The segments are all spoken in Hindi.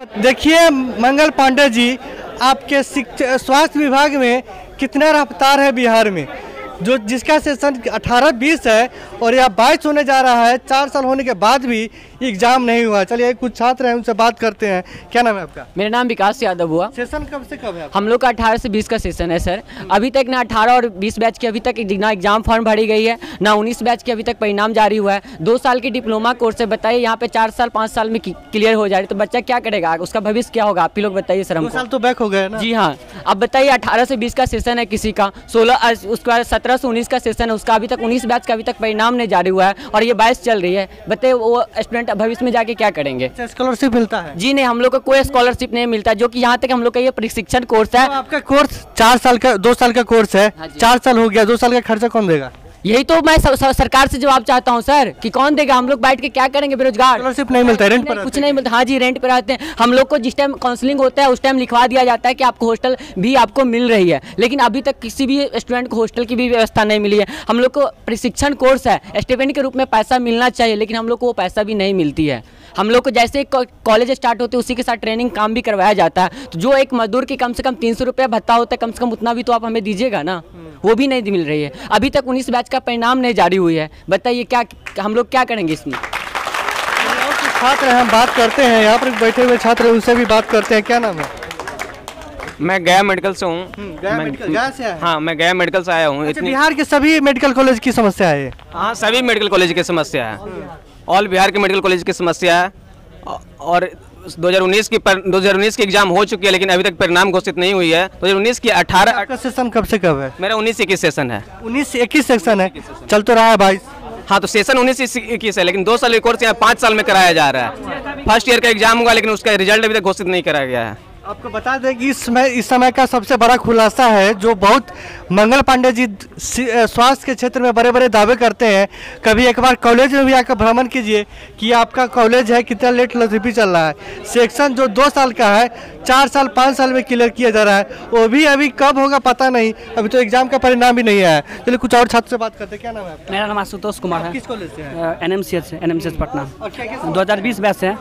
देखिए मंगल पांडे जी आपके शिक्षा स्वास्थ्य विभाग में कितना रफ्तार है बिहार में। जो जिसका सेशन 18-20 है और यह बाईस होने जा रहा है चार साल होने के बाद भी एग्ज़ाम नहीं हुआ। चलिए कुछ छात्र हैं उनसे बात करते हैं। क्या नाम है आपका? मेरा नाम विकास यादव हुआ। सेशन कब से कब है आपका? हम लोग का 18 से 20 का सेशन है सर अभी तक ना 18 और 20 बैच की अभी तक ना एग्ज़ाम फॉर्म भरी गई है ना 19 बैच की अभी तक परिणाम जारी हुआ है। दो साल की डिप्लोमा कोर्स है बताइए यहाँ पे चार साल पाँच साल में क्लियर हो जा रही तो बच्चा क्या करेगा? उसका भविष्य क्या होगा? आप ही लोग बताइए सर दो हमको। साल तो बैक हो गए जी हाँ। अब बताइए 18 से 20 का सेशन है किसी का 16 उसके बाद 17 से 19 का सेशन है उसका अभी तक 19 बैच का अभी तक परिणाम नहीं जारी हुआ है और ये बाईस चल रही है। बताए वो स्टूडेंट भविष्य में जाके क्या करेंगे? स्कॉलरशिप मिलता है। जी नहीं हम लोग को कोई स्कॉलरशिप नहीं मिलता जो कि यहाँ तक हम लोग का ये प्रशिक्षण कोर्स है। तो आपका कोर्स चार साल का दो साल का कोर्स है। हाँ चार साल हो गया दो साल का खर्चा कौन देगा? यही तो मैं स, स, सरकार से जवाब चाहता हूँ सर कि कौन देगा? हम लोग बैठ के क्या करेंगे बेरोजगार? स्कॉलरशिप नहीं मिलता है रेंट पर कुछ नहीं मिलता। हाँ जी रेंट पर रहते हैं। हम लोग को जिस टाइम काउंसलिंग होता है उस टाइम लिखवा दिया जाता है कि आपको हॉस्टल भी आपको मिल रही है। लेकिन अभी तक किसी भी स्टूडेंट को हॉस्टल की भी व्यवस्था नहीं मिली है। हम लोग को प्रशिक्षण कोर्स है। स्टूडेंट के रूप में पैसा मिलना चाहिए लेकिन हम लोग को वो पैसा भी नहीं मिलती है। हम लोग को जैसे कॉलेज स्टार्ट होते हैं उसी के साथ ट्रेनिंग काम भी करवाया जाता है। तो जो एक मजदूर की कम से कम तीन सौ रुपया भत्ता होता है कम से कम उतना भी तो आप हमें दीजिएगा ना। वो भी नहीं मिल रही है। अभी तक उन्नीस बैच का परिणाम नहीं जारी हुई है। बताइए क्या हम लोग क्या करेंगे इसमें? छात्र हैं हम बात करते हैं। यहाँ पर बैठे हुए छात्र हैं उनसे भी बात करते हैं। क्या नाम है? मैं गया मेडिकल से हूँ। मेडिकल से हाँ? मैं गया मेडिकल से आया हूँ। अच्छा, बिहार के सभी मेडिकल कॉलेज की समस्या है हाँ सभी मेडिकल कॉलेज की समस्या है। ऑल बिहार के मेडिकल कॉलेज की समस्या है। और 2019 की पर 2019 की एग्ज़ाम हो चुकी है लेकिन अभी तक परिणाम घोषित नहीं हुई है। 2019 की 18 आपका सेशन कब से कब है? मेरा 19 इक्कीस सेशन है। उन्नीस इक्कीस सेक्शन है। चल तो रहा है भाई। हाँ तो सेशन उन्नीस इक्कीस है लेकिन दो साल के कोर्स यहाँ पाँच साल में कराया जा रहा है। फ़र्स्ट ईयर का एग्ज़ाम होगा लेकिन उसका रिज़ल्ट अभी तक घोषित नहीं कराया गया है। आपको बता दें कि इस समय इस समय का सबसे बड़ा खुलासा है जो बहुत मंगल पांडे जी स्वास्थ्य के क्षेत्र में बड़े बड़े दावे करते हैं। कभी एक बार कॉलेज में भी आकर भ्रमण कीजिए कि आपका कॉलेज है कितना लेट लथीपी चल रहा है। सेक्शन जो दो साल का है चार साल पाँच साल में क्लियर किया जा रहा है। वो भी अभी कब होगा पता नहीं अभी तो एग्ज़ाम का परिणाम भी नहीं आया चलिए कुछ और छात्र से बात करते हैं। क्या नाम है मेरा नाम आशुतोष कुमार है। किस कॉलेज से N M C H N M C H Patna दो हज़ार बीस 2020 बैच है।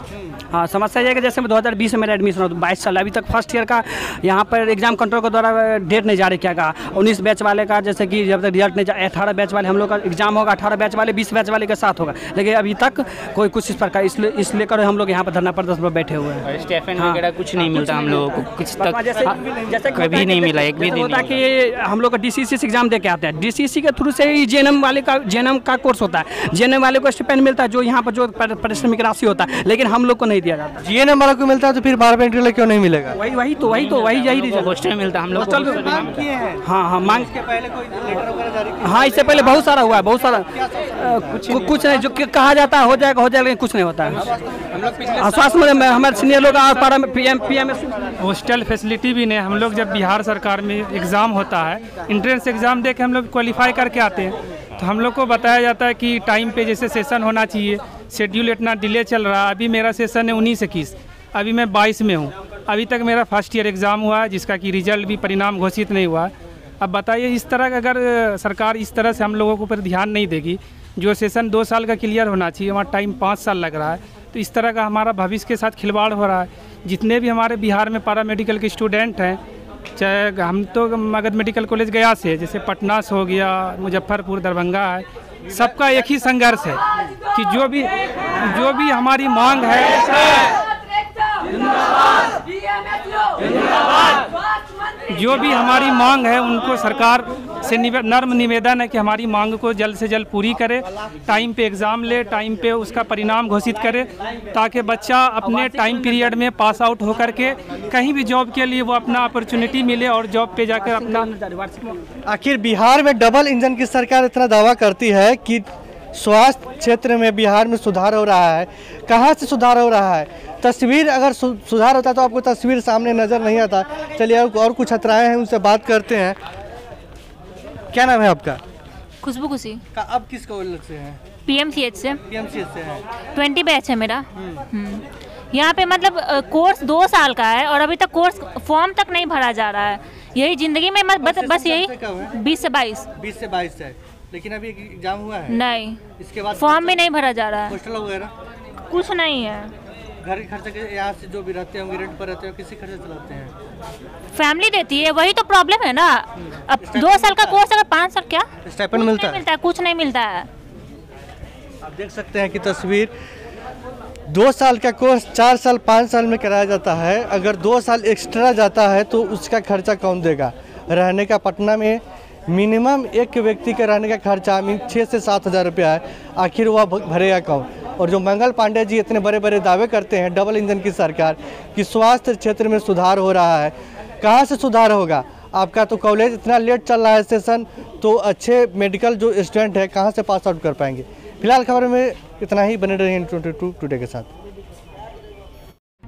हाँ समस्या ये है कि जैसे मैं 2020 में मेरा एडमिशन हुआ बाईस साल अभी तक फ़र्स्ट ईयर का यहाँ पर एग्ज़ाम कंट्रोल के द्वारा डेट नहीं जारी किया गया। उन्नीस बैच वाले का जैसे कि जब तक रिज़ल्ट नहीं अठारह बैच वाले हम लोग का एग्ज़ाम होगा अठारह बैच वाले बीस बैच वाले के साथ होगा। लेकिन अभी तक कोई कुछ इस प्रकार इसलिए इस लेकर हम लोग यहाँ पर धरना प्रदर्शन पर बैठे हुए हैं। स्टेफन हाँ। वगैरह कुछ नहीं मिलता हम लोगों को कुछ तक जैसे कभी नहीं मिला एक भी होता कि हम लोग का डीसीसी से एग्ज़ाम दे के आते हैं। डीसीसी के थ्रू से ही जेएनएम वाले का जेएनएम का कोर्स होता है। जेएनएम वाले को स्टिपेंड मिलता है जो यहाँ पर जो पर- पारिश्रमिक राशि होता है। लेकिन हम लोग को नहीं दिया जाता। जी वाला को मिलता है तो फिर बारह पेंट क्यों नहीं मिलेगा? वही वही तो वही तो वही यही रीजन हॉस्टल मिलता हम लोग हैं। हाँ। हाँ मांग पहले कोई लेटर वगैरह जारी किया हाँ इससे पहले बहुत सारा हुआ है बहुत सारा। कुछ नहीं जो कहा जाता है हो जाएगा हो जाएगा कुछ नहीं होता है। हाँ, स्वास्थ्य में हमारे सीनियर लोग और पारा में पीएम पीएम हॉस्टल फैसिलिटी भी नहीं हम लोग जब बिहार सरकार में एग्ज़ाम होता है इंट्रेंस एग्ज़ाम दे के हम लोग क्वालिफाई करके आते हैं तो हम लोग को बताया जाता है कि टाइम पे जैसे सेशन होना चाहिए शेड्यूल इतना डिले चल रहा है अभी मेरा सेशन है उन्नीस इक्कीस। अभी मैं बाईस में हूँ। अभी तक मेरा फ़र्स्ट ईयर एग्ज़ाम हुआ है जिसका कि रिज़ल्ट भी परिणाम घोषित नहीं हुआ। अब बताइए, इस तरह का अगर सरकार इस तरह से हम लोगों के ऊपर ध्यान नहीं देगी, जो सेशन दो साल का क्लियर होना चाहिए, वहाँ टाइम पाँच साल लग रहा है तो इस तरह का हमारा भविष्य के साथ खिलवाड़ हो रहा है। जितने भी हमारे बिहार में पारा मेडिकल के स्टूडेंट हैं, चाहे हम तो मगध मेडिकल कॉलेज गया से, जैसे पटना से हो गया, मुजफ्फरपुर, दरभंगा है सबका एक ही संघर्ष है कि जो भी जो भी हमारी मांग है। जो भी हमारी मांग है उनको सरकार से निवे, नर्म निवेदन है कि हमारी मांग को जल्द से जल्द पूरी करे टाइम पे एग्ज़ाम ले टाइम पे उसका परिणाम घोषित करे ताकि बच्चा अपने टाइम पीरियड में पास आउट होकर के कहीं भी जॉब के लिए वो अपना अपॉर्चुनिटी मिले और जॉब पे जाकर अपना आखिर बिहार में डबल इंजन की सरकार इतना दावा करती है कि स्वास्थ्य क्षेत्र में बिहार में सुधार हो रहा है। कहाँ से सुधार हो रहा है? तस्वीर अगर सुधार होता तो आपको तस्वीर सामने नज़र नहीं आता। चलिए और, कुछ छात्राएँ हैं उनसे बात करते हैं। क्या नाम है आपका? खुशबू खुशी। का, अब किस कॉलेज से हैं? पीएमसीएच से। पीएमसी से हैं। ट्वेंटी बैच है मेरा। हम्म। यहाँ पे मतलब कोर्स दो साल का है और अभी तक कोर्स फॉर्म तक नहीं भरा जा रहा है। यही ज़िंदगी में मत, बस, बस यही? बीस से बाईस। बीस से बाईस है। लेकिन अभी एग्ज़ाम हुआ है। नहीं। इसके बाद फॉर्म भी नहीं भरा जा रहा है। कुछ नहीं है। घर के खर्चे यहाँ से जो भी रहते होंगे रेंट पर रहते हो किसी खर्चे चलाते हैं। फैमिली देती है वही तो प्रॉब्लम है ना। अब दो साल का कोर्स अगर पाँच साल क्या? कुछ मिलता है। मिलता है कुछ नहीं मिलता। है आप देख सकते हैं कि तस्वीर दो साल का कोर्स चार साल पाँच साल में कराया जाता है। अगर दो साल एक्स्ट्रा जाता है तो उसका खर्चा कौन देगा? रहने का पटना में मिनिमम एक व्यक्ति का रहने का खर्चा मीन छः से सात हज़ार रुपया है। आखिर वह भरेगा कौन? और जो मंगल पांडे जी इतने बड़े बड़े दावे करते हैं, डबल इंजन की सरकार, कि स्वास्थ्य क्षेत्र में सुधार हो रहा है। कहाँ से सुधार होगा? आपका तो कॉलेज इतना लेट चल रहा है सेशन तो अच्छे मेडिकल जो स्टूडेंट है, कहाँ से पास आउट कर पाएँगे? फ़िलहाल खबर में इतना ही, बने रहिए ट्वेंटी टू टुडे के साथ।